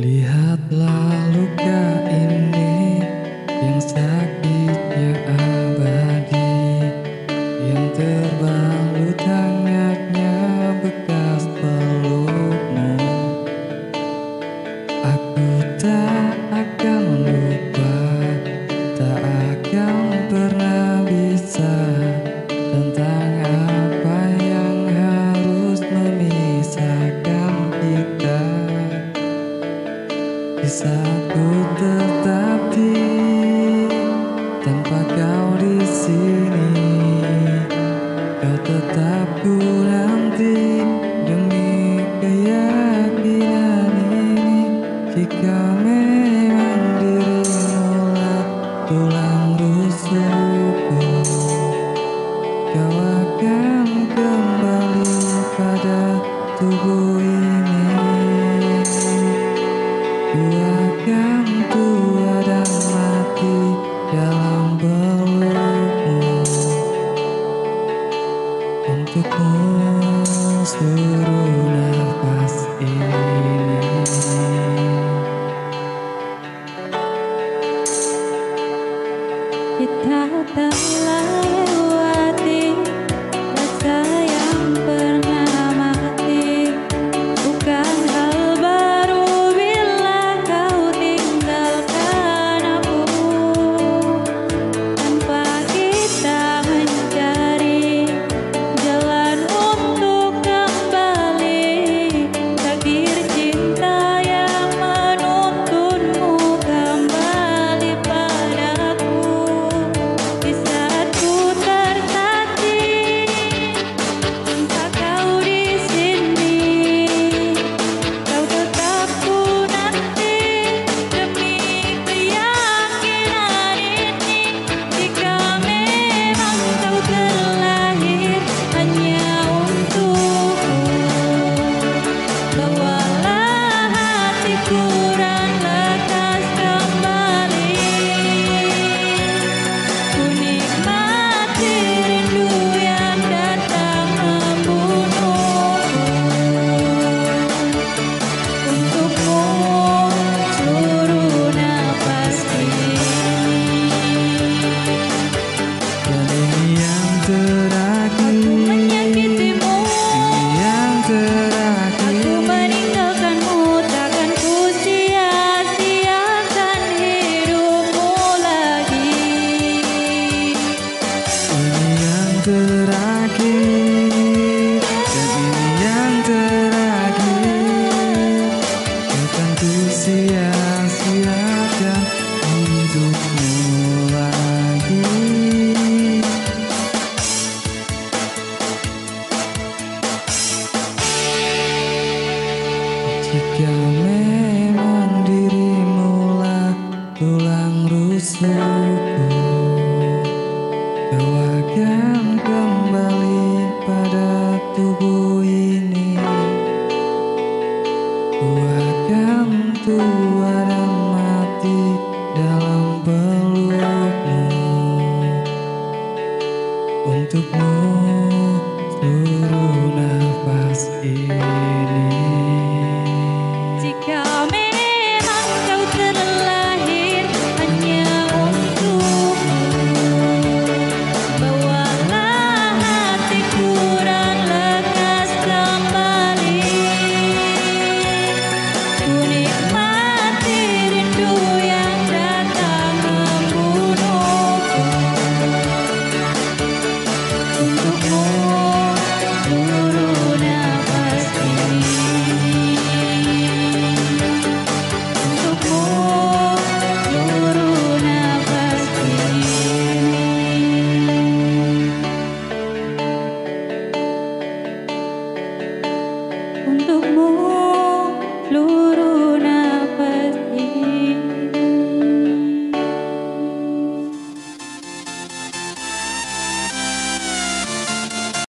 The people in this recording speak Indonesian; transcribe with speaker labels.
Speaker 1: Lihatlah luka ini yang sakit. Ku tertatih tanpa kau di sini. Kau tetap ku demi keyakinan ini. Jika memang dirimu tulang rusuk. untukmu seluruh
Speaker 2: kita telah Kau
Speaker 1: akan kembali pada tubuh ini. Kuatkan tua dan mati dalam pelukmu. Untukmu